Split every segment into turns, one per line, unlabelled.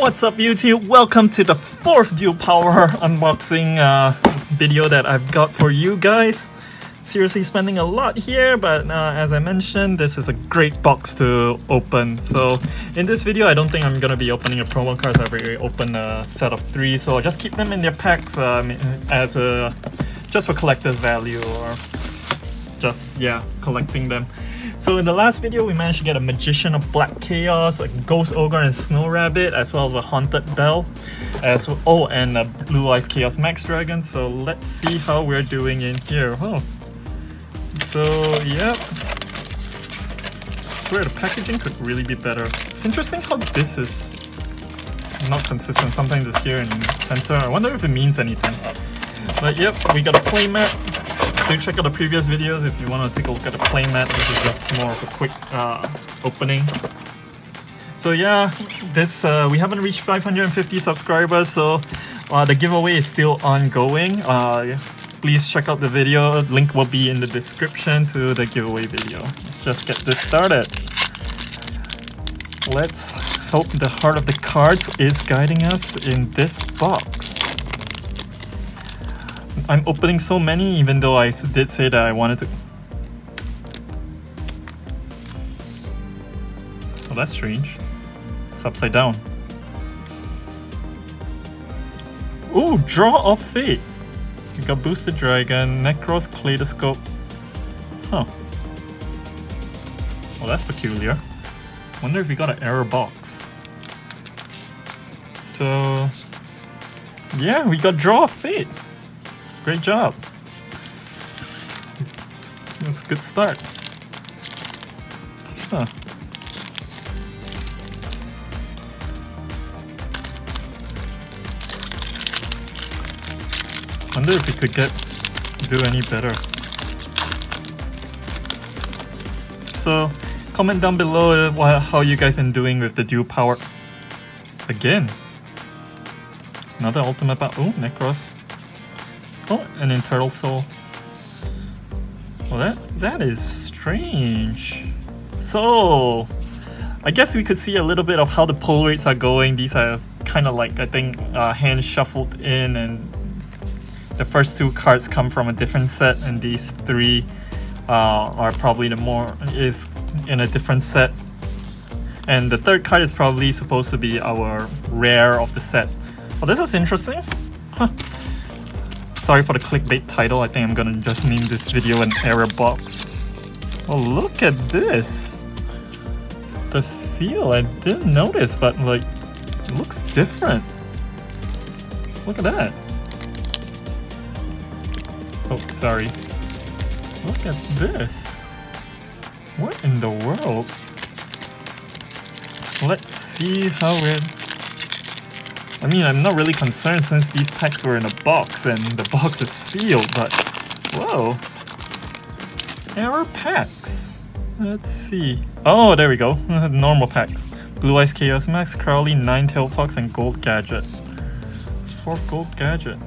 What's up YouTube? Welcome to the fourth Duel Power unboxing uh, video that I've got for you guys. Seriously spending a lot here, but uh, as I mentioned, this is a great box to open. So in this video, I don't think I'm gonna be opening a promo cards. I've already opened a set of three, so I'll just keep them in their packs um, as a just for collector's value or just yeah collecting them. So in the last video, we managed to get a Magician of Black Chaos, a Ghost Ogre and Snow Rabbit, as well as a Haunted Bell, as oh, and a Blue Eyes Chaos Max Dragon. So let's see how we're doing in here. Oh, so yeah, I swear the packaging could really be better. It's interesting how this is not consistent. Sometimes it's here in center. I wonder if it means anything. But yep, we got a playmat do check out the previous videos if you want to take a look at the playmat. This is just more of a quick uh, opening. So yeah, this uh, we haven't reached 550 subscribers, so uh, the giveaway is still ongoing. Uh, please check out the video. Link will be in the description to the giveaway video. Let's just get this started. Let's hope the heart of the cards is guiding us in this box. I'm opening so many even though I did say that I wanted to... Oh, that's strange. It's upside down. Ooh, Draw of Fate! You got Boosted Dragon, Nekroz Kaleidoscope. Huh. Well, that's peculiar. Wonder if we got an error box. So... Yeah, we got Draw of Fate! Great job. That's a good start. Huh. Wonder if we could get do any better. So, comment down below uh, how you guys been doing with the duel power. Again. Another ultimate power. Oh, Nekroz. Oh, and then Turtle Soul. Well, that that is strange. So, I guess we could see a little bit of how the pull rates are going. These are kind of like, I think, uh, hand shuffled in and the first two cards come from a different set and these three uh, are probably the more, is in a different set. And the third card is probably supposed to be our rare of the set. Well, this is interesting. Huh. Sorry for the clickbait title, I think I'm gonna just name this video an error box. Oh, look at this! The seal, I didn't notice, but like, it looks different. Look at that. Oh, sorry. Look at this. What in the world? Let's see how it I mean, I'm not really concerned since these packs were in a box and the box is sealed, but whoa. Error packs. Let's see. Oh, there we go. Normal packs. Blue Eyes Chaos Max, Crowley, Nine Tail Fox, and Gold Gadget. Four Gold Gadget.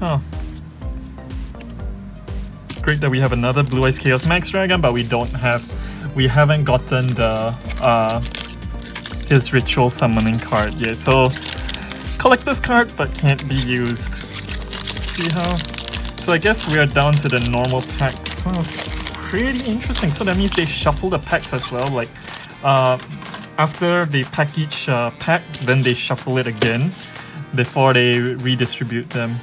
Huh. Great that we have another Blue Eyes Chaos Max Dragon, but we don't have, we haven't gotten the, uh, his ritual summoning card yet. So collector's card, but can't be used. See how? So I guess we are down to the normal packs. Oh, pretty interesting. So that means they shuffle the packs as well. Like, uh, after they pack each uh, pack, then they shuffle it again before they redistribute them.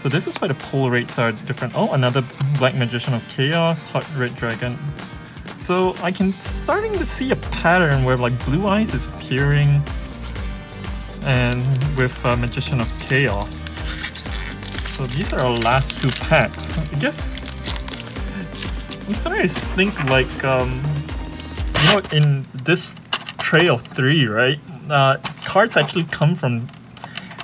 So this is why the pull rates are different. Oh, another Black Magician of Chaos, Hot Red Dragon. So I can starting to see a pattern where like Blue Eyes is appearing and with uh, Magician of Chaos. So these are our last two packs. I guess I'm starting to think like um, you know in this tray of three, right? Uh, cards actually come from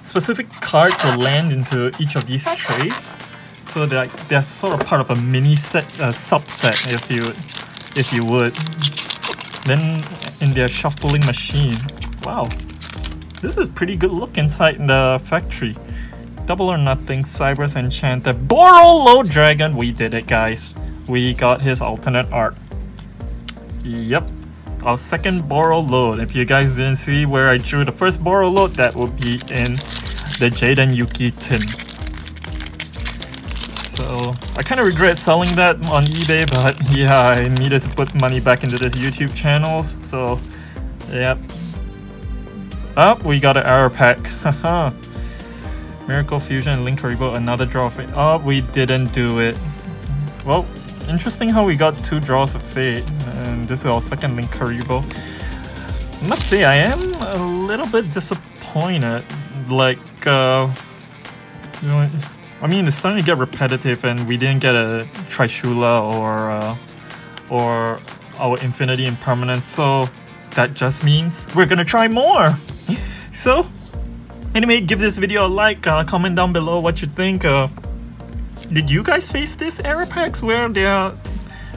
specific cards will land into each of these trays. So they're they're sort of part of a mini set uh, subset if you if you would. Then in their shuffling machine. Wow, this is pretty good look inside the factory. Double or Nothing, Cyber's Enchanted, Borreload Dragon. We did it, guys. We got his alternate art. Yep. our second Borreload. If you guys didn't see where I drew the first Borreload, that would be in the Jaden Yuki tin. So I kind of regret selling that on eBay, but yeah, I needed to put money back into this YouTube channels. So, yep. Up, oh, we got an error pack. Haha. Miracle Fusion and Linkuriboh, another draw of fate. Oh, we didn't do it. Well, interesting how we got two draws of fate, and this is our second Linkuriboh. I must say, I am a little bit disappointed. Like, uh, you know, I mean, it's starting to get repetitive, and we didn't get a Trishula or uh, or our Infinity Impermanence, so that just means we're gonna try more. so Anyway, give this video a like, uh, comment down below what you think. Uh, did you guys face this error packs where they are...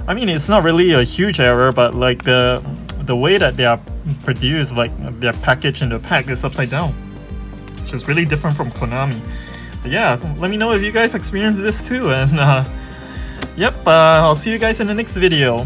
I mean, it's not really a huge error, but like the the way that they are produced, like their package in the pack is upside down. Which is really different from Konami. But yeah, let me know if you guys experience this too. And uh, yep, uh, I'll see you guys in the next video.